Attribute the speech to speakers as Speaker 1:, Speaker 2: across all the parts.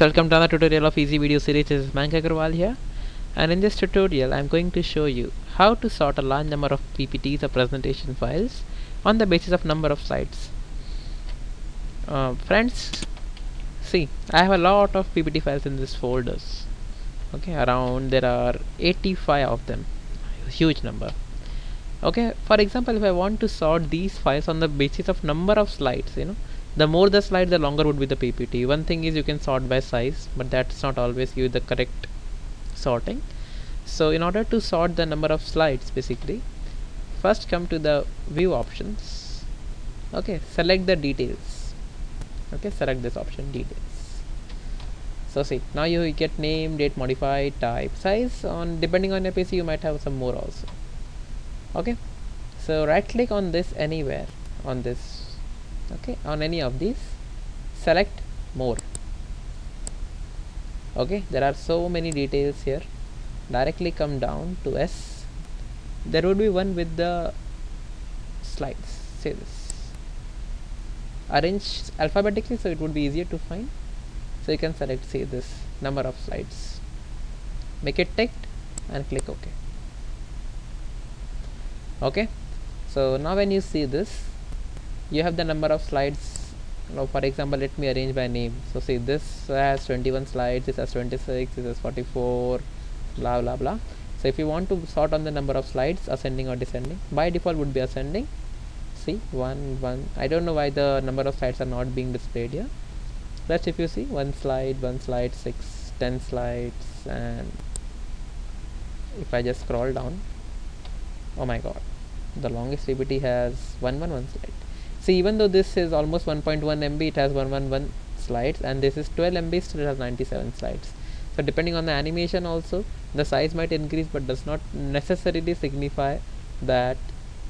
Speaker 1: welcome to another tutorial of easy video series. This is Mayank Agarwal here. And in this tutorial I'm going to show you how to sort a large number of PPTs or presentation files on the basis of number of slides uh, friends see I have a lot of PPT files in this folders. Okay around there are 85 of them. Huge number. Okay for example if I want to sort these files on the basis of number of slides you know the more the slide the longer would be the PPT one thing is you can sort by size but that's not always give the correct sorting. So in order to sort the number of slides basically first come to the view options. Okay select the details. Okay select this option details. So see now you get name date modified type size. On depending on your PC you might have some more also. Okay so right click on this anywhere on this okay on any of these select more. Okay there are so many details here. Directly come down to S. There would be one with the slides. Say this. Arrange alphabetically so it would be easier to find. So you can select say this number of slides. Make it ticked and click ok. Okay so now when you see this you have the number of slides. Now for example let me arrange by name. So see this has 21 slides this has 26 this has 44 blah blah blah. So if you want to sort on the number of slides ascending or descending by default would be ascending. See one one i don't know why the number of slides are not being displayed here. Let's if you see one slide one slide six ten slides and if i just scroll down oh my god the longest ppt has 111 slide see even though this is almost 1.1 MB it has 111 slides and this is 12 MB still has 97 slides. So depending on the animation also the size might increase but does not necessarily signify that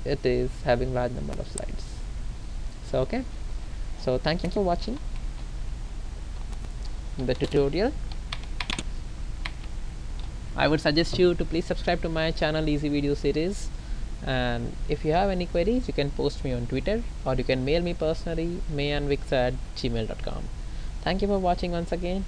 Speaker 1: it is having large number of slides. So okay. So thank you for watching the tutorial. I would suggest you to please subscribe to my channel easy video series and if you have any queries you can post me on twitter or you can mail me personally mayanvix at gmail.com thank you for watching once again